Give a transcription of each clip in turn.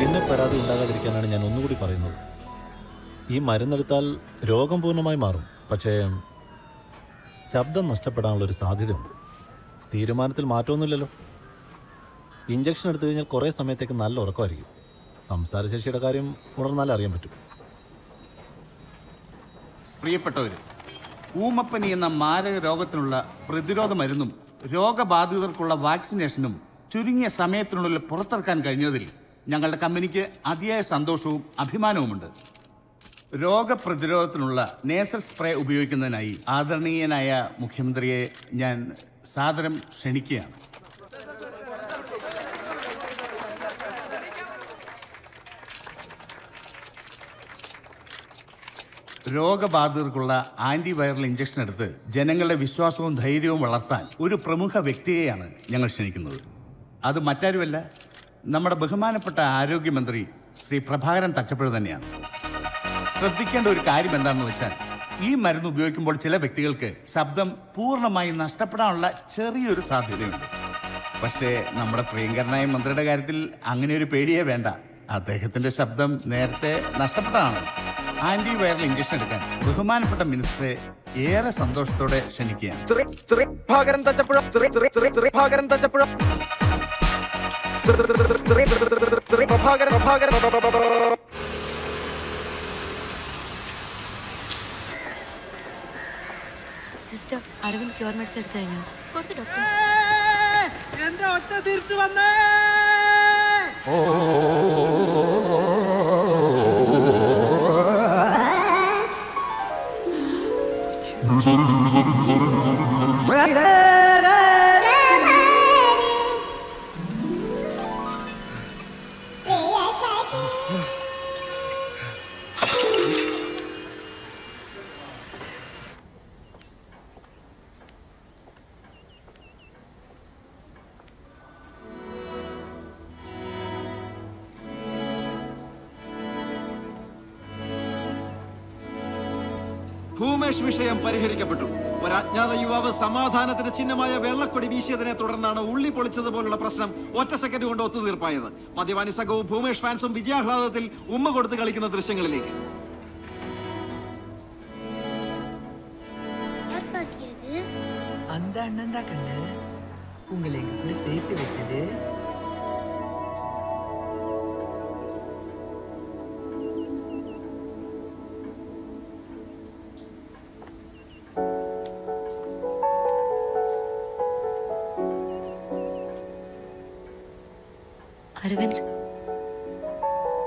പിന്നെ പരാതി ഉണ്ടാകാതിരിക്കാനാണ് ഞാൻ ഒന്നുകൂടി പറയുന്നത്. ഈ മരുന്നെടുത്താൽ രോഗം പൂർണമായി മാറും. പക്ഷേ ശബ്ദം നഷ്ടപ്പെടാനുള്ളൊരു സാധ്യതയുണ്ട്. തീരുമാനത്തിൽ മാറ്റമൊന്നുമില്ലല്ലോ. ഇഞ്ചക്ഷൻ എടുത്തു കഴിഞ്ഞാൽ കുറേ സമയത്തേക്ക് നല്ല ഉറക്കമായിരിക്കും. സംസാരശേഷിയുടെ കാര്യം ഉണർന്നാലേ അറിയാൻ പറ്റും. പ്രിയപ്പെട്ടവർ ഊമപ്പനി എന്ന മാരക രോഗത്തിനുള്ള പ്രതിരോധ മരുന്നും രോഗബാധിതർക്കുള്ള വാക്സിനേഷനും ചുരുങ്ങിയ സമയത്തിനുള്ളിൽ പുറത്തിറക്കാൻ കഴിഞ്ഞതിൽ ഞങ്ങളുടെ കമ്പനിക്ക് അതിയായ സന്തോഷവും അഭിമാനവുമുണ്ട്. രോഗപ്രതിരോധത്തിനുള്ള നേസൽ സ്പ്രേ ഉപയോഗിക്കുന്നതിനായി ആദരണീയനായ മുഖ്യമന്ത്രിയെ ഞാൻ സാദരം ക്ഷണിക്കുകയാണ്. രോഗബാധിതർക്കുള്ള ആന്റിവൈറൽ ഇഞ്ചക്ഷൻ എടുത്ത് ജനങ്ങളുടെ വിശ്വാസവും ധൈര്യവും വളർത്താൻ ഒരു പ്രമുഖ വ്യക്തിയെയാണ് ഞങ്ങൾ ക്ഷണിക്കുന്നത്. അത് മറ്റാരുമല്ല നമ്മുടെ ബഹുമാനപ്പെട്ട ആരോഗ്യമന്ത്രി ശ്രീ പ്രഭാകരൻ തച്ചപ്പുഴ തന്നെയാണ്. ശ്രദ്ധിക്കേണ്ട ഒരു കാര്യം എന്താണെന്ന് വെച്ചാൽ ഈ മരുന്ന് ഉപയോഗിക്കുമ്പോൾ ചില വ്യക്തികൾക്ക് ശബ്ദം പൂർണമായി നഷ്ടപ്പെടാനുള്ള ചെറിയൊരു സാധ്യതയുണ്ട്. പക്ഷേ നമ്മുടെ പ്രിയങ്കരനായ മന്ത്രിയുടെ കാര്യത്തിൽ അങ്ങനെ ഒരു പേടിയേ വേണ്ട. അദ്ദേഹത്തിന്റെ ശബ്ദം നേരത്തെ നഷ്ടപ്പെട്ടതാണ്. ആന്റി വൈറൽ ഇഞ്ചക്ഷൻ എടുക്കാൻ ബഹുമാനപ്പെട്ട മിനിസ്റ്ററെ ഏറെ സന്തോഷത്തോടെ ക്ഷണിക്കുകയാണ്. Prabhakaran Prabhakaran sister Aravind cure medicine എടുത്തു കഴിഞ്ഞു? കൊടുത്തു ഡോക്ടർ എന്റെ ഒച്ച തിരിച്ചു വന്നേ? ഭൂമേഷ് വിഷയം പരിഹരിക്കപ്പെട്ടു ഒരു അജ്ഞാത യുവാവ് സമാധാനത്തിന് ചിഹ്നമായ വെള്ളക്കൊടി വീശിയതിനെ തുടർന്നാണ് ഉള്ളി പൊളിച്ചതുപോലുള്ള പ്രശ്നം ഒറ്റ സെക്കൻഡ് കൊണ്ട് ഒത്തുതീർപ്പായത് മദ്യപാനി സംഘവും ഭൂമേഷ് ഫാൻസും വിജയാഹ്ലാദത്തിൽ ഉമ്മ കൊടുത്ത് കളിക്കുന്ന ദൃശ്യങ്ങളിലേക്ക് அந்த அண்ணன் தான் கண்ணு உங்களை எங்க கூட சேர்த்து வச்சது അരവിന്ദ്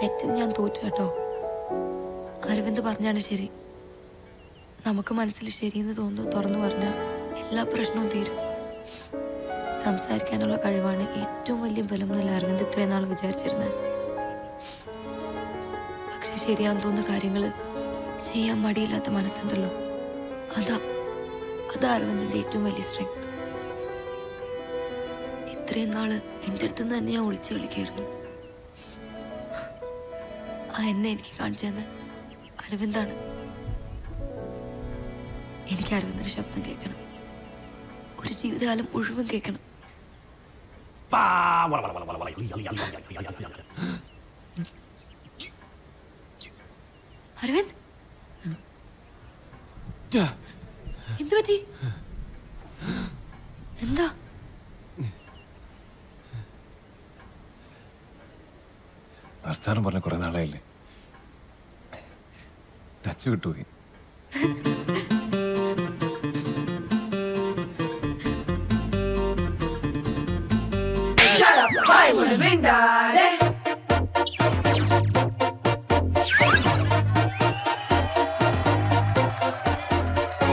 നെറ്റും ഞാൻ തോറ്റു കേട്ടോ. അരവിന്ദ് പറഞ്ഞാണ് ശരി. നമുക്ക് മനസ്സിൽ ശരിയെന്ന് തോന്നുന്നു തുറന്നു പറഞ്ഞാൽ എല്ലാ പ്രശ്നവും തീരും. സംസാരിക്കാനുള്ള കഴിവാണ് ഏറ്റവും വലിയ ബലം എന്നല്ല അരവിന്ദ് ഇത്രയും നാൾ വിചാരിച്ചിരുന്നത് പക്ഷെ ശരിയാന്ന് തോന്നുന്ന കാര്യങ്ങൾ ചെയ്യാൻ മടിയില്ലാത്ത മനസ്സുണ്ടല്ലോ. അതാ അതാ അരവിന്ദിന്റെ ഏറ്റവും വലിയ സ്ട്രെങ്ത് ഇത്രയും നാൾ എന്റെ അടുത്ത് നിന്ന് തന്നെ ഞാൻ ഒളിച്ചു കളിക്കായിരുന്നു ആ എന്നെ എനിക്ക് കാണിച്ചു തന്നെ അരവിന്ദാണ് എനിക്ക് അരവിന്ദന്റെ ശബ്ദം കേൾക്കണം ഒരു ജീവിതകാലം മുഴുവൻ കേൾക്കണം അരവിന്ദ് എന്തു പറ്റി എന്താ വർത്താനം പറഞ്ഞ കുറെ നാളായില്ലേ ടച്ച് വിട്ടുപോയി Shut up, I wanna bring daddy.